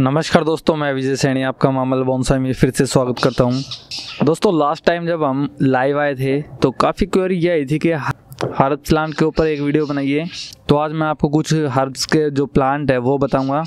नमस्कार दोस्तों, मैं विजय सैनी, आपका मामल बोनसाई में फिर से स्वागत करता हूँ। दोस्तों लास्ट टाइम जब हम लाइव आए थे तो काफ़ी क्वेरी ये आई थी कि हर्ब प्लांट के ऊपर एक वीडियो बनाइए। तो आज मैं आपको कुछ हर्ब्स के जो प्लांट है, वो बताऊँगा,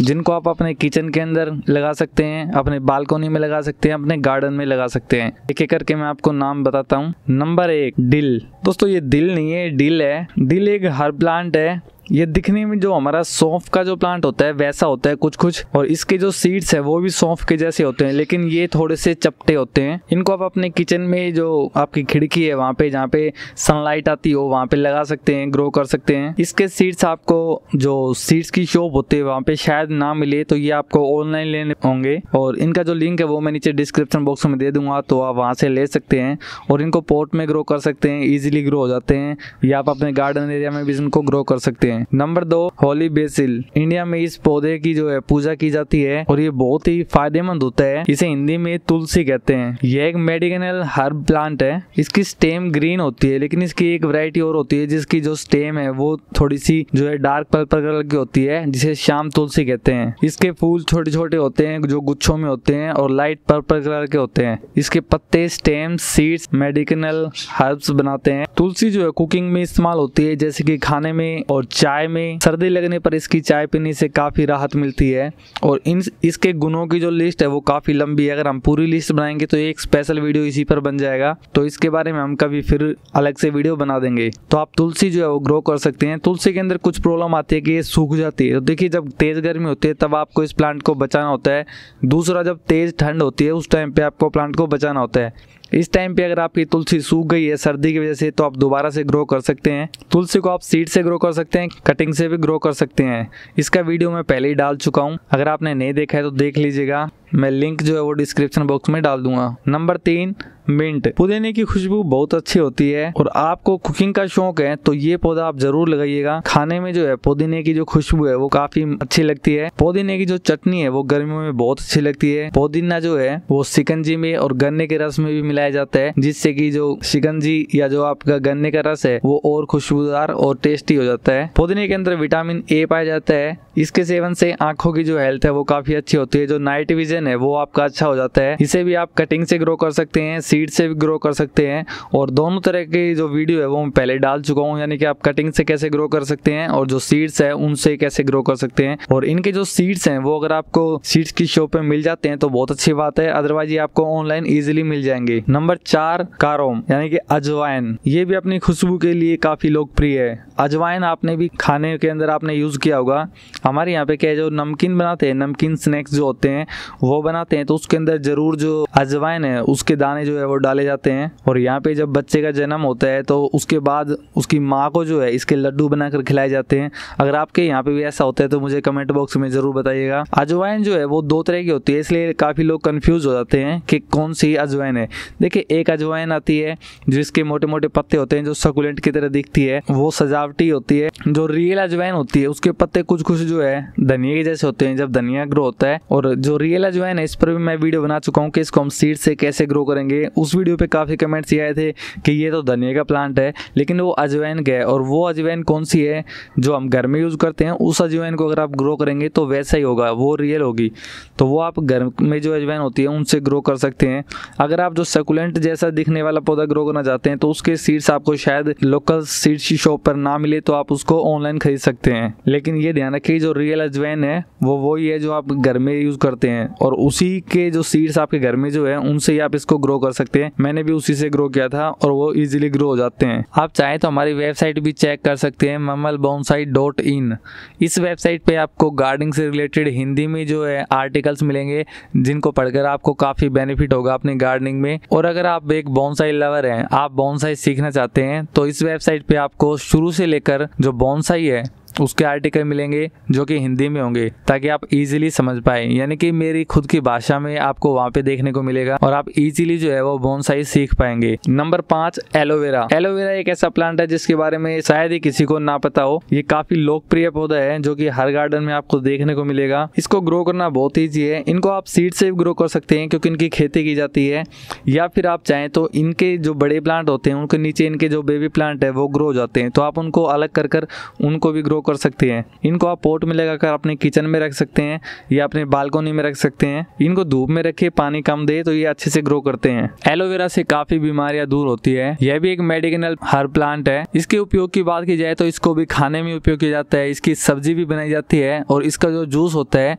जिनको आप अपने किचन के अंदर लगा सकते हैं, अपने बालकोनी में लगा सकते हैं, अपने गार्डन में लगा सकते हैं। एक एक करके मैं आपको नाम बताता हूँ। नंबर एक डिल दोस्तों, ये दिल नहीं है डिल है। डिल एक हर्ब प्लांट है ये दिखने में जो हमारा सौंफ का जो प्लांट होता है, वैसा होता है कुछ कुछ और इसके जो सीड्स है, वो भी सौंफ के जैसे होते हैं, लेकिन ये थोड़े से चपटे होते हैं। इनको आप अपने किचन में जो आपकी खिड़की है, वहाँ पे जहाँ पे सनलाइट आती हो, वहाँ पे लगा सकते हैं ग्रो कर सकते हैं। इसके सीड्स आपको जो सीड्स की शॉप होती है, वहाँ पे शायद ना मिले तो ये आपको ऑनलाइन लेने होंगे। और इनका जो लिंक है, वो मैं नीचे डिस्क्रिप्शन बॉक्स में दे दूँगा तो आप वहाँ से ले सकते हैं, और इनको पोर्ट में ग्रो कर सकते हैं ईजिली ग्रो हो जाते हैं, या आप अपने गार्डन एरिया में भी इनको ग्रो कर सकते हैं। हैं नंबर दो, होली बेसिल। इंडिया में इस पौधे की जो है पूजा की जाती है और ये बहुत ही फ़ायदेमंद होता है, इसे हिंदी में तुलसी कहते हैं। यह एक मेडिकल हर्ब प्लांट है। इसकी स्टेम ग्रीन होती है, लेकिन इसकी एक वैरायटी और होती है, जिसकी जो स्टेम है, वो थोड़ी सी जो है डार्क पर्पल कलर की होती है, जिसे शाम तुलसी कहते हैं। इसके फूल छोटे छोटे होते हैं, जो गुच्छों में होते हैं और लाइट पर्पल कलर के होते हैं। इसके पत्ते स्टेम सीड्स मेडिकल हर्ब्स बनाते हैं। तुलसी जो है कुकिंग में इस्तेमाल होती है, जैसे कि खाने में और चाय चाय में सर्दी लगने पर इसकी चाय पीने से काफ़ी राहत मिलती है। और इन इसके गुणों की जो लिस्ट है वो काफ़ी लंबी है। अगर हम पूरी लिस्ट बनाएँगे तो एक स्पेशल वीडियो इसी पर बन जाएगा। तो इसके बारे में हम कभी फिर अलग से वीडियो बना देंगे। तो आप तुलसी जो है वो ग्रो कर सकते हैं। तुलसी के अंदर कुछ प्रॉब्लम आती है कि ये सूख जाती है। तो देखिए, जब तेज़ गर्मी होती है, तब आपको इस प्लांट को बचाना होता है। दूसरा, जब तेज़ ठंड होती है, उस टाइम पर आपको प्लांट को बचाना होता है। इस टाइम पे अगर आपकी तुलसी सूख गई है, सर्दी की वजह से तो आप दोबारा से ग्रो कर सकते हैं। तुलसी को आप सीड से ग्रो कर सकते हैं कटिंग से भी ग्रो कर सकते हैं। इसका वीडियो मैं पहले ही डाल चुका हूँ। अगर आपने नहीं देखा है तो देख लीजिएगा। मैं लिंक जो है वो डिस्क्रिप्शन बॉक्स में डाल दूँगा। नंबर तीन मिंट पुदीने की खुशबू बहुत अच्छी होती है और आपको कुकिंग का शौक है तो ये पौधा आप ज़रूर लगाइएगा। खाने में जो है, पुदीने की जो खुशबू है, वो काफ़ी अच्छी लगती है। पुदीने की जो चटनी है, वो गर्मियों में बहुत अच्छी लगती है। पुदीना जो है, वो सिकंजी में और गन्ने के रस में भी मिलाया जाता है, जिससे की जो शिकंजी या जो आपका गन्ने का रस है, वो और खुशबूदार और टेस्टी हो जाता है। पुदीने के अंदर विटामिन ए पाया जाता है। इसके सेवन से आँखों की जो हेल्थ है, वो काफ़ी अच्छी होती है। जो नाइट विजन है, वो आपका अच्छा हो जाता है। इसे भी आप कटिंग से ग्रो कर सकते हैं सीड से भी ग्रो कर सकते हैं और दोनों तरह की जो वीडियो है, वो मैं पहले डाल चुका हूँ, यानी कि आप कटिंग से कैसे ग्रो कर सकते हैं और जो सीड्स है, उनसे कैसे ग्रो कर सकते हैं। और इनके जो सीड्स हैं, वो अगर आपको सीड्स की शॉप पे मिल जाते हैं तो बहुत अच्छी बात है। अदरवाइज़ ये आपको ऑनलाइन इजिली मिल जाएँगे। नंबर चार कारोम यानी कि अजवाइन। ये भी अपनी खुशबू के लिए काफ़ी लोकप्रिय है। अजवाइन आपने भी खाने के अंदर आपने यूज़ किया होगा। हमारे यहाँ पे क्या जो नमकीन बनाते हैं, नमकीन स्नैक्स जो होते हैं वो बनाते हैं तो उसके अंदर ज़रूर जो अजवाइन है, उसके दाने जो है वो डाले जाते हैं। और यहाँ पे जब बच्चे का जन्म होता है तो उसके बाद उसकी माँ को जो है, इसके लड्डू बनाकर खिलाए जाते हैं। अगर आपके यहाँ पे भी ऐसा होता है तो मुझे कमेंट बॉक्स में ज़रूर बताइएगा। अजवाइन जो है, वो दो तरह की होती है, इसलिए काफ़ी लोग कन्फ्यूज़ हो जाते हैं कि कौन सी अजवाइन है। देखिए, एक अजवाइन आती है, जिसके मोटे मोटे पत्ते होते हैं, जो सकुलेंट की तरह दिखती है। वो सजावटी होती है, जो रियल अजवाइन होती है, उसके पत्ते कुछ कुछ जो है, धनिया के जैसे होते हैं, जब धनिया ग्रो होता है, और जो रियल अजवाइन है ना, इस पर भी मैं वीडियो बना चुका हूँ कि इसको हम सीड से कैसे ग्रो करेंगे। उस वीडियो पे काफ़ी कमेंट्स ये आए थे कि ये तो धनिया का प्लांट है, लेकिन वो अजवैन का है और वो अजवैन कौन सी है जो हम घर में यूज़ करते हैं, उस अजवैन को अगर आप ग्रो करेंगे तो वैसा ही होगा, वो रियल होगी। तो वो आप घर में जो अजवैन होती है, उनसे ग्रो कर सकते हैं। अगर आप जो सेकुलेंट जैसा दिखने वाला पौधा ग्रो करना चाहते हैं तो उसके सीड्स आपको शायद लोकल सीड्स की शॉप पर ना मिले तो आप उसको ऑनलाइन खरीद सकते हैं। लेकिन ये ध्यान रखिए, जो रियल अजवैन है, वो वही है जो आप घर में यूज़ करते हैं। और उसी के जो सीड्स आपके घर में जो है, उनसे ही आप इसको ग्रो कर सकते हैं। मैंने भी उसी से ग्रो किया था और वो इजीली ग्रो हो जाते हैं। आप चाहें तो हमारी वेबसाइट भी चेक कर सकते हैं ममल बोनसाई डॉट इन इस वेबसाइट पे आपको गार्डनिंग से रिलेटेड हिंदी में जो है आर्टिकल्स मिलेंगे, जिनको पढ़कर आपको काफ़ी बेनिफिट होगा अपनी गार्डनिंग में। और अगर आप एक बॉन्साई लवर हैं, आप बॉन्साई सीखना चाहते हैं तो इस वेबसाइट पे आपको शुरू से लेकर जो बॉन्साई है उसके आर्टिकल मिलेंगे, जो कि हिंदी में होंगे, ताकि आप इजीली समझ पाए। यानी कि मेरी खुद की भाषा में आपको वहाँ पे देखने को मिलेगा, और आप इजीली जो है वो बोनसाई सीख पाएँगे। नंबर पाँच एलोवेरा एलोवेरा एक ऐसा प्लांट है जिसके बारे में शायद ही किसी को ना पता हो। ये काफ़ी लोकप्रिय पौधा है, जो की हर गार्डन में आपको देखने को मिलेगा। इसको ग्रो करना बहुत ईजी है। इनको आप सीड से ग्रो कर सकते हैं, क्योंकि इनकी खेती की जाती है। या फिर आप चाहें तो इनके जो बड़े प्लांट होते हैं, उनके नीचे इनके जो बेबी प्लांट है, वो ग्रो हो जाते हैं। तो आप उनको अलग कर कर उनको भी ग्रो कर सकते हैं। इनको आप पोर्ट में लगाकर अपने किचन में रख सकते हैं या अपने बालकोनी में रख सकते हैं। इनको धूप में रखे पानी कम दे तो ये अच्छे से ग्रो करते हैं। एलोवेरा से काफ़ी बीमारियाँ दूर होती है। यह भी एक मेडिकल हर प्लांट है। इसके उपयोग की बात की जाए तो इसको भी खाने में उपयोग किया जाता है। इसकी सब्ज़ी भी बनाई जाती है और इसका जो जूस होता है,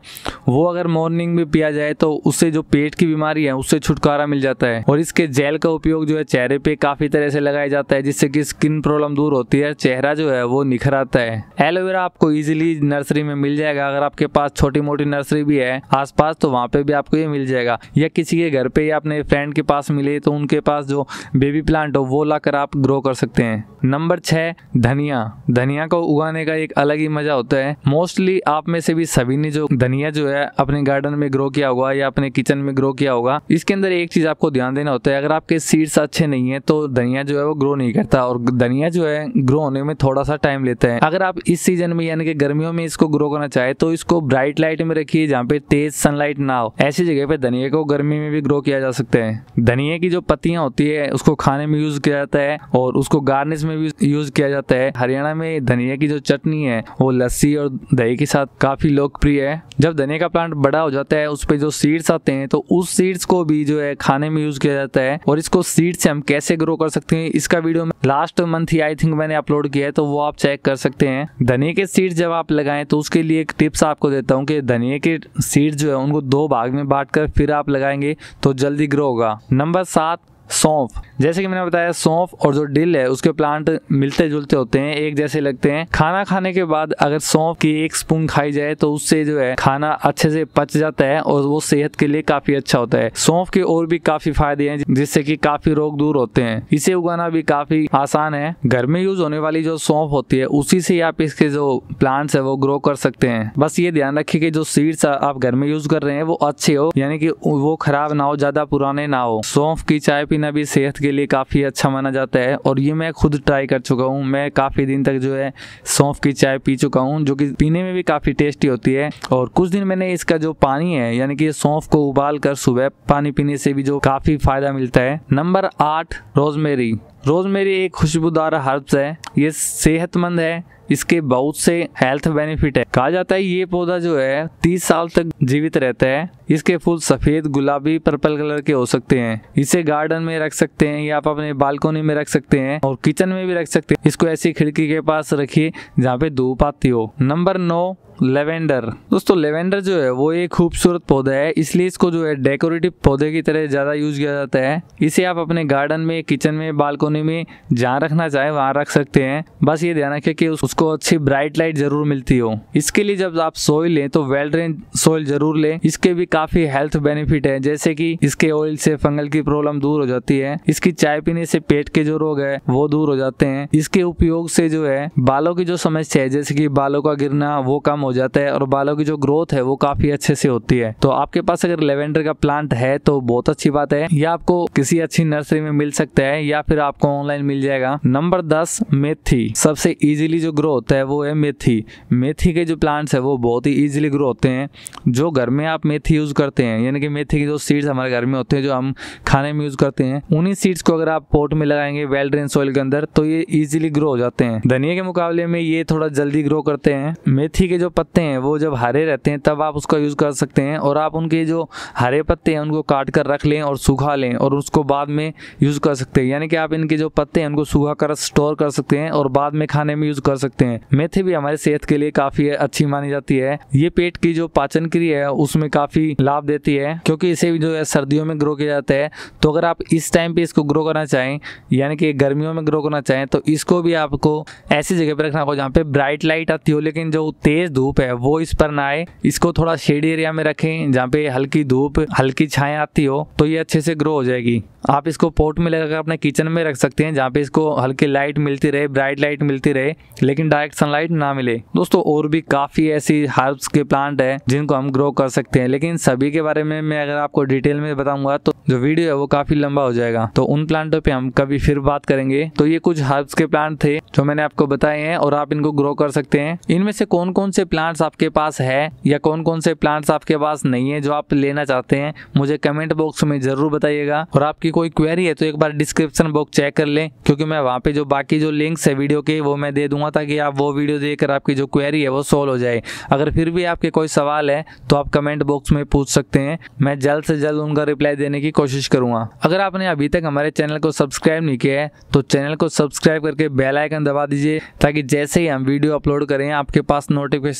वो अगर मॉर्निंग में पिया जाए तो उससे जो पेट की बीमारी है, उससे छुटकारा मिल जाता है। और इसके जेल का उपयोग जो है, चेहरे पे काफ़ी तरह से लगाया जाता है, जिससे कि स्किन प्रॉब्लम दूर होती है चेहरा जो है, वो निखर आता है। एलोवेरा आपको इजिली नर्सरी में मिल जाएगा, अगर आपके पास छोटी मोटी नर्सरी भी है, आसपास तो वहाँ पे भी आपको ये मिल जाएगा। या किसी के घर पे या अपने फ्रेंड के पास मिले तो उनके पास जो बेबी प्लांट हो, वो लाकर आप ग्रो कर सकते हैं। नंबर छः धनिया। धनिया को उगाने का एक अलग ही मज़ा होता है। मोस्टली आप में से भी सभी ने जो धनिया जो है, अपने गार्डन में ग्रो किया होगा या अपने किचन में ग्रो किया होगा, इसके अंदर एक चीज़ आपको ध्यान देना होता है, अगर आपके सीड्स अच्छे नहीं है तो धनिया जो है वो ग्रो नहीं करता। और धनिया जो है ग्रो होने में थोड़ा सा टाइम लेता है। अगर आप इस सीज़न में, यानी कि गर्मियों में इसको ग्रो करना चाहे तो इसको ब्राइट लाइट में रखिए, जहाँ पे तेज सनलाइट ना हो। ऐसी जगह पे धनिया को गर्मी में भी ग्रो किया जा सकता है। धनिया की जो पत्तियाँ होती है, उसको खाने में यूज़ किया जाता है, और उसको गार्निश में भी यूज़ किया जाता है। हरियाणा में धनिया की जो चटनी है, वो लस्सी और दही के साथ काफ़ी लोकप्रिय है। जब धनिया का प्लांट बड़ा हो जाता है, उस पर जो सीड्स आते हैं तो उस सीड्स को भी जो है खाने में यूज़ किया जाता है, और इसको सीड से हम कैसे ग्रो कर सकते हैं, इसका वीडियो लास्ट मंथ ही आई थिंक मैंने अपलोड किया है तो वो आप चेक कर सकते हैं। धनिया के सीड जब आप लगाएँ तो उसके लिए एक टिप्स आपको देता हूँ कि धनिया के सीड जो है, उनको दो भाग में बांट कर फिर आप लगाएँगे तो जल्दी ग्रो होगा। नंबर सात, सौंफ। जैसे कि मैंने बताया, सौंफ और जो डिल है, उसके प्लांट मिलते जुलते होते हैं, एक जैसे लगते हैं। खाना खाने के बाद अगर सौंफ की एक स्पून खाई जाए तो उससे जो है, खाना अच्छे से पच जाता है और वो सेहत के लिए काफ़ी अच्छा होता है। सौंफ के और भी काफ़ी फ़ायदे हैं, जिससे कि काफ़ी रोग दूर होते हैं। इसे उगाना भी काफ़ी आसान है। घर में यूज़ होने वाली जो सौंफ होती है, उसी से आप इसके जो प्लांट्स है, वो ग्रो कर सकते हैं। बस ये ध्यान रखिए कि जो सीड्स आप घर में यूज़ कर रहे हैं, वो अच्छे हो, यानी कि वो खराब ना हो, ज़्यादा पुराने ना हो। सौंफ की चाय पीना भी सेहत के लिए काफ़ी अच्छा माना जाता है और ये मैं खुद ट्राई कर चुका हूँ। मैं काफ़ी दिन तक जो है सौंफ की चाय पी चुका हूँ, जो कि पीने में भी काफ़ी टेस्टी होती है और कुछ दिन मैंने इसका जो पानी है, यानी कि सौंफ को उबाल कर सुबह पानी पीने से भी जो काफ़ी फ़ायदा मिलता है। नंबर आठ, रोजमेरी। रोजमेरी एक खुशबूदार हर्ब्स है, ये सेहतमंद है, इसके बहुत से हेल्थ बेनिफिट है। कहा जाता है ये पौधा जो है, तीस साल तक जीवित रहता है। इसके फूल सफ़ेद, गुलाबी पर्पल कलर के हो सकते हैं। इसे गार्डन में रख सकते हैं या आप अपने बालकोनी में रख सकते हैं और किचन में भी रख सकते हैं। इसको ऐसी खिड़की के पास रखिए जहाँ पे धूप आती हो। नंबर नौ लेवेंडर। दोस्तों, लेवेंडर जो है, वो एक खूबसूरत पौधा है, इसलिए इसको जो है डेकोरेटिव पौधे की तरह ज़्यादा यूज़ किया जाता है। इसे आप अपने गार्डन में किचन में बालकोनी में जहाँ रखना चाहे, वहाँ रख सकते हैं। बस ये ध्यान रखें कि उसको अच्छी ब्राइट लाइट ज़रूर मिलती हो। इसके लिए जब आप सोइल लें तो वेल ड्रेन सोइल ज़रूर लें। इसके भी काफ़ी हेल्थ बेनिफिट है, जैसे की इसके ऑयल से फंगल की प्रॉब्लम दूर हो जाती है। इसकी चाय पीने से पेट के जो रोग है, वो दूर हो जाते हैं। इसके उपयोग से जो है, बालों की जो समस्या है, जैसे की बालों का गिरना, वो कम हो जाता है और बालों की जो ग्रोथ है वो काफ़ी अच्छे से होती है। तो आपके पास अगर लेवेंडर का प्लांट है तो बहुत अच्छी बात है। या आपको किसी अच्छी नर्सरी में मिल सकता है या फिर आपको ऑनलाइन मिल जाएगा। नंबर दस, मेथी। सबसे इजीली जो ग्रो होता है वो है मेथी। मेथी के जो प्लांट्स है वो बहुत ही इजीली ग्रो होते हैं। जो घर में आप मेथी यूज़ करते हैं, यानी कि मेथी के जो सीड्स हमारे घर में होते हैं, जो हम खाने में यूज़ करते हैं, उन्हीं सीड्स को अगर आप पोट में लगाएँगे वेल ड्रेन सॉइल के अंदर तो ये इजीली ग्रो हो जाते हैं। धनिया के मुकाबले में ये थोड़ा जल्दी ग्रो करते हैं। मेथी के जो पत्ते हैं, वो जब हरे रहते हैं, तब आप उसका यूज़ कर सकते हैं और आप उनके जो हरे पत्ते हैं, उनको काट कर रख लें और सुखा लें और उसको बाद में यूज़ कर सकते हैं। यानी कि आप इनके जो पत्ते हैं, उनको सुखा कर स्टोर कर सकते हैं और बाद में खाने में यूज़ कर सकते हैं। मेथी भी हमारे सेहत के लिए काफ़ी अच्छी मानी जाती है। ये पेट की जो पाचन क्रिया है, उसमें काफ़ी लाभ देती है, क्योंकि इसे भी जो है सर्दियों में ग्रो किया जाता है। तो अगर आप इस टाइम पे इसको ग्रो करना चाहें, यानी कि गर्मियों में ग्रो करना चाहें तो इसको भी आपको ऐसी जगह पर रखना होगा जहाँ पे ब्राइट लाइट आती हो, लेकिन जो तेज धूप है, वो इस पर ना आए। इसको थोड़ा शेड एरिया में रखें, जहाँ पे हल्की धूप, हल्की छाए आती हो तो ये अच्छे से ग्रो हो जाएगी। आप इसको पोट में लगाकर अपने किचन में रख सकते हैं, जहाँ पे इसको हल्की लाइट मिलती रहे ब्राइट लाइट मिलती रहे, लेकिन डायरेक्ट सनलाइट ना मिले। दोस्तों, और भी काफ़ी ऐसी हर्ब्स के प्लांट है, जिनको हम ग्रो कर सकते हैं, लेकिन सभी के बारे में मैं अगर आपको डिटेल में बताऊँगा तो जो वीडियो है वो काफ़ी लंबा हो जाएगा। तो उन प्लांटों पे हम कभी फिर बात करेंगे। तो ये कुछ हर्ब्स के प्लांट थे, जो मैंने आपको बताए हैं, और आप इनको ग्रो कर सकते हैं। इनमें से कौन कौन से प्लांट्स आपके पास है या कौन कौन से प्लांट्स आपके पास नहीं है जो आप लेना चाहते हैं, मुझे कमेंट बॉक्स में ज़रूर बताइएगा। और आपकी कोई क्वेरी है तो एक बार डिस्क्रिप्शन बॉक्स चेक कर लें, क्योंकि मैं वहाँ पे जो बाकी जो लिंक्स है वीडियो के, वो मैं दे दूँगा ताकि आप वो वीडियो देखकर आपकी जो क्वेरी है वो सोल्व हो जाए। अगर फिर भी आपके कोई सवाल है तो आप कमेंट बॉक्स में पूछ सकते हैं। मैं जल्द से जल्द उनका रिप्लाई देने की कोशिश करूँगा। अगर आपने अभी तक हमारे चैनल को सब्सक्राइब नहीं किया है तो चैनल को सब्सक्राइब करके बेल आइकन दबा दीजिए, ताकि जैसे ही हम वीडियो अपलोड करें, आपके पास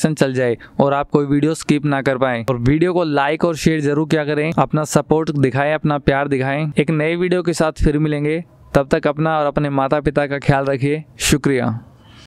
नोटिफिकेशन चल जाए और आप कोई वीडियो स्किप ना कर पाए। और वीडियो को लाइक और शेयर ज़रूर क्या करें। अपना सपोर्ट दिखाएँ, अपना प्यार दिखाएँ। एक नए वीडियो के साथ फिर मिलेंगे। तब तक अपना और अपने माता पिता का ख्याल रखिए। शुक्रिया।